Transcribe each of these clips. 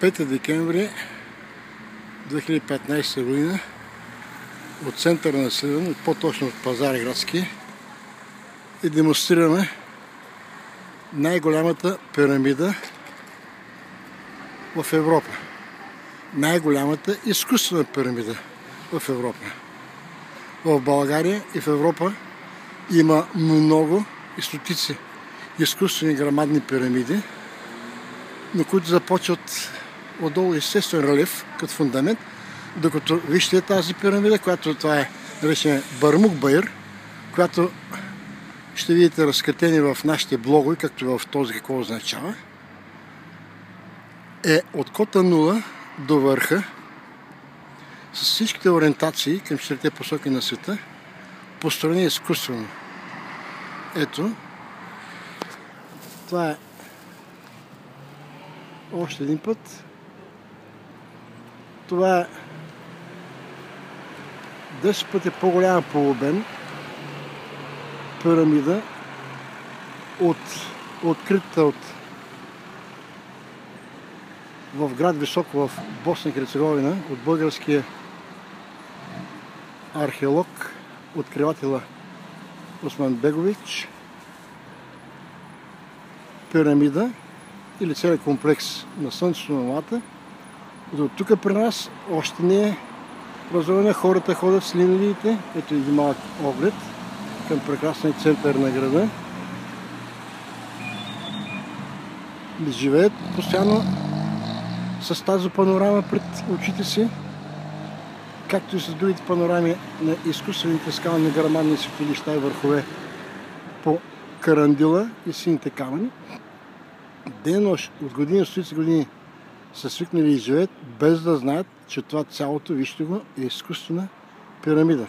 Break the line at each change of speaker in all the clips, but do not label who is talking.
5 декември 2015 година от центъра на Сливен, по-точно от пазар градски, и демонстрираме най-голямата пирамида в Европа. Най-голямата изкуствена пирамида в Европа. В България и в Европа има много и стотици изкуствени грамадни пирамиди, но които започват отдолу естествен релеф, като фундамент, докато вижте тази пирамида, която това е наречена Бармук Байр, която ще видите разкатени в нашите блогове, както в този какво означава, е от кота нула до върха, с всичките ориентации към четирите посоки на света, построени изкуствено. Ето, това е още един път. Това е 10 пъти по-голяма по обем пирамида от открита от в град Високо в Босна и Херцеговина от българския археолог, откривателя Осман Бегович, пирамида или целият комплекс на Слънцето на Луната. До тук при нас още не е разровена. Хората ходят с линолиите. Ето един малък оглед към прекрасния център на града. Живеят постоянно с тази панорама пред очите си, както и с другите панорами на изкуствените скални грамадни светилища и върхове по Карандила и сините камъни. Ден нощ, от години, стотици години са свикнали и живеят, без да знаят, че това цялото, вижте го, е изкуствена пирамида.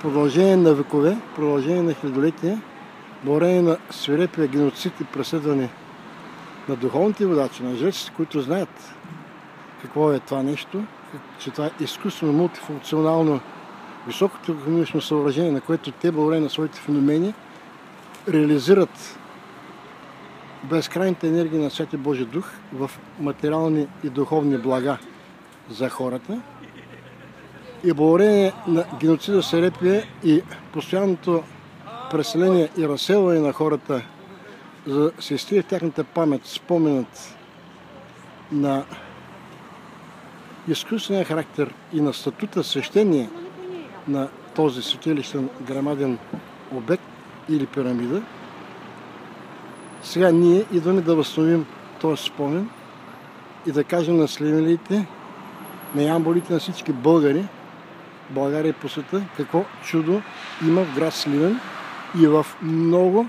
Продължение на векове, продължение на хилядолетия, благодарение на свирепия геноцид и преследване на духовните водачи, на жреците, които знаят какво е това нещо, че това е изкуствено, мултифункционално, високото економично съоръжение, на което те, благодарение на своите феномени, реализират безкрайните енергии на Святи Божи Дух в материални и духовни блага за хората. И благодарение на геноцида Серепия и постоянното преселение и разселване на хората, за да се изтрие в тяхната памет споменът на изкуствения характер и на статута свещение на този светилищен грамаден обект или пирамида, сега ние идваме да възстановим този спомен и да кажем на сливелите, на ямболите, на всички българи, България и по света, какво чудо има в град Сливен и в много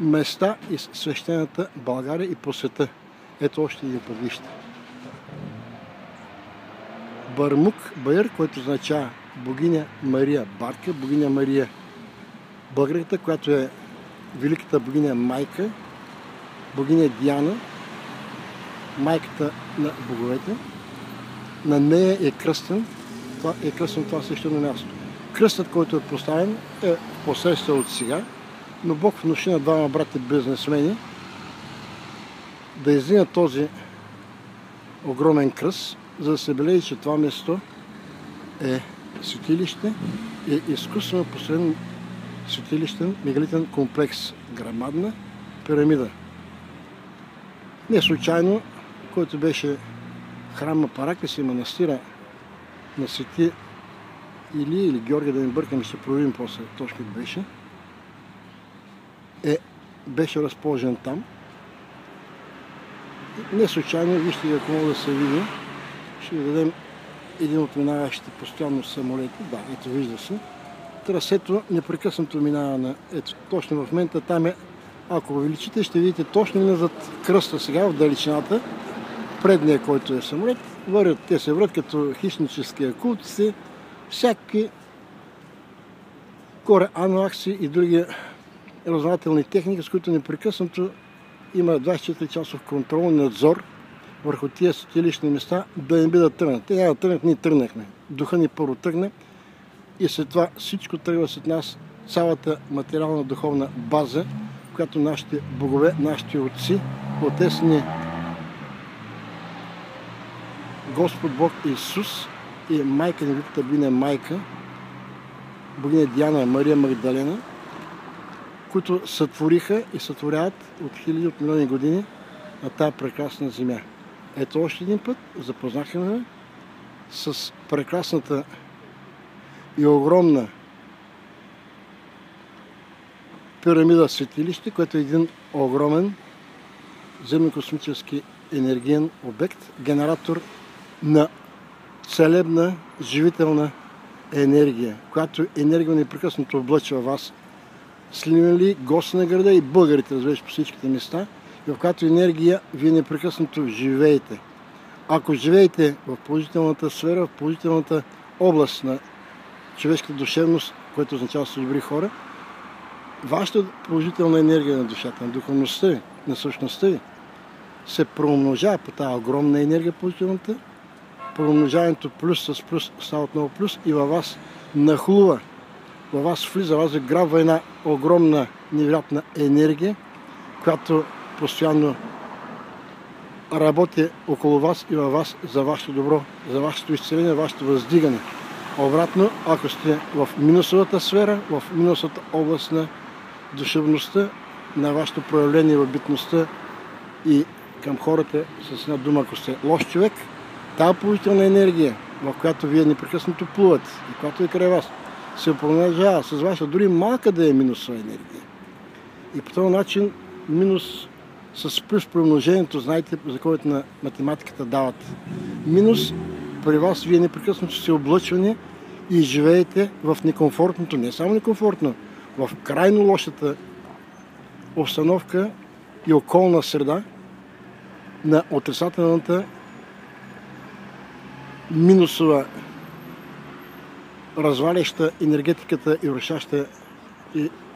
места и свещената България и по света. Ето още един път вижте. Бармук Байер, който означава богиня Мария Барка, богиня Мария Българката, която е великата богиня Майка, богиня Диана, майката на боговете. На нея е кръстен, това е кръстен това също на място. Кръстът, който е поставен, е последствие от сега, но Бог внуши на двама брати бизнесмени да издигнат този огромен кръст, за да се бележи, че това место е светилище и е изкуствено построен светилищен мегалитен комплекс, грамадна пирамида. Не случайно, който беше храма Параклис и манастира на свети или или Георгия, да не бъркам, ще проверим после точно беше, е, беше разположен там. Не случайно, вижте ако мога да се види, ще ви дадем един от минаващите постоянно самолети. Да, ето вижда се трасето непрекъснато минава на... Ето, точно в момента там е... Ако увеличите, ще видите точно зад кръста сега, в далечината, предния, който е самолет, вървят, те се върват като хищнически акулци, всякакви коре ануакси и други разузнавателни техники, с които непрекъснато има 24 часов контрол, надзор върху тия светилищни места, да не би да тръгнат. Те няма да тръгнат, ние тръгнахме. Духа ни първо тръгне, и след това всичко тръгва след нас, цялата материална духовна база, която нашите богове, нашите отци Отец ни Господ Бог Исус и майка ни Великата богиня Майка, богиня Диана Мария Магдалена, които сътвориха и сътворяват от хиляди, от милиони години на тази прекрасна земя. Ето още един път запознахме с прекрасната и огромна пирамида светилище, което е един огромен земно-космически енергиен обект, генератор на целебна, живителна енергия, която енергия непрекъснато облъчва вас. Сливенли, гости на града и българите, разбираш, по всичките места, и в която енергия вие непрекъснато живеете. Ако живеете в положителната сфера, в положителната област на човешката душевност, което означава са добри хора, вашата положителна енергия на душата, на духовността ви, на същността ви, се промножава по тази огромна енергия положителната, промножаването плюс с плюс става отново плюс и във вас нахлува, във вас влиза, във вас грабва една огромна невероятна енергия, която постоянно работи около вас и във вас за вашето добро, за вашето изцеление, вашето въздигане. Обратно, ако сте в минусовата сфера, в минусовата област на душевността, на вашето проявление в битността и към хората с една дума, ако сте лош човек, тази положителна енергия, в която вие непрекъснато плувате и която е край вас, се промножава с ваша, дори малка да е минусова енергия. И по този начин минус с плюс промножението, знаете, законите на математиката дават. Минус при вас вие непрекъснато сте облъчвани и живеете в некомфортното, не само некомфортно, в крайно лошата обстановка и околна среда на отрицателната минусова разваляща енергетиката и рушаща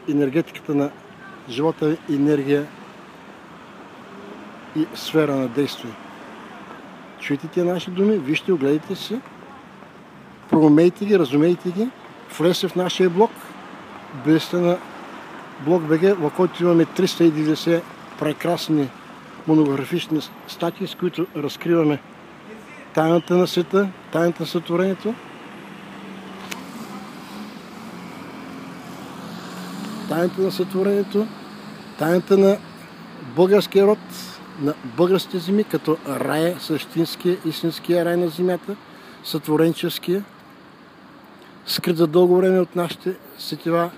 енергетиката на живота енергия и сфера на действие. Чуйте тия наши думи, вижте, огледайте се, проумейте ги, разумейте ги, влезте в нашия блог, бъдете на блог БГ, в който имаме 390 прекрасни монографични статии, с които разкриваме тайната на света, тайната на сътворението, тайната на сътворението, тайната на българския род, на българските земи, като рая, същинския, истинския рай на земята, сътворенческия, скрит за дълго време от нашите сетива